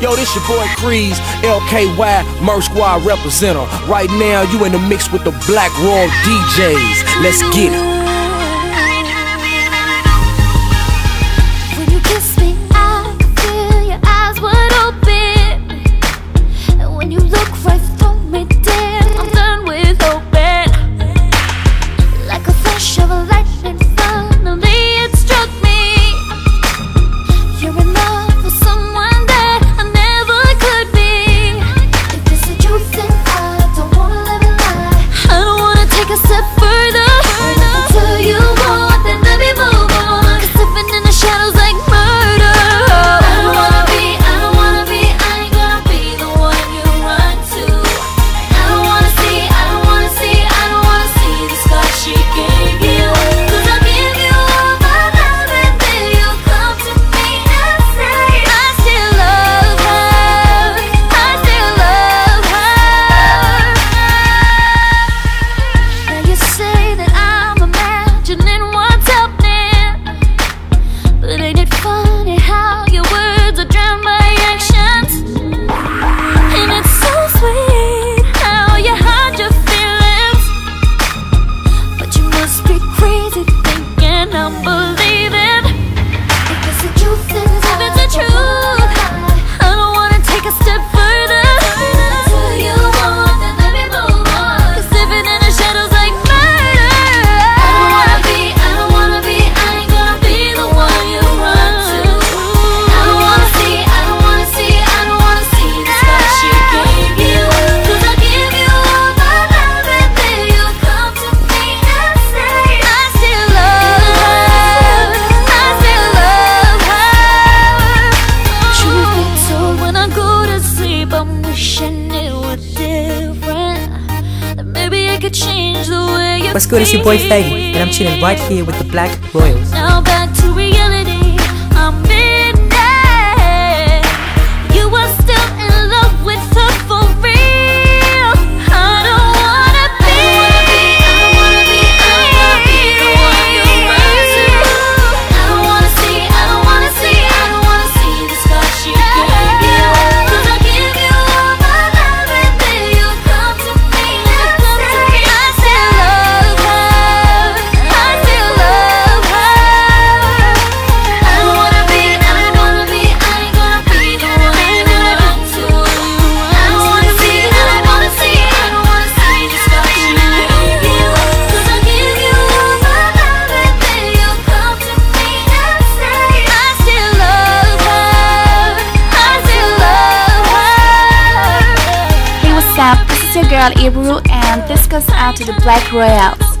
Yo, this your boy Crees, LKY, Merc Squad representative. Right now, you in the mix with the Black Raw DJs. Let's get it. What's good, it's your boy Faye, and I'm chilling right here with the Black Royals. your girl Ebru and this goes out to the Black Royals.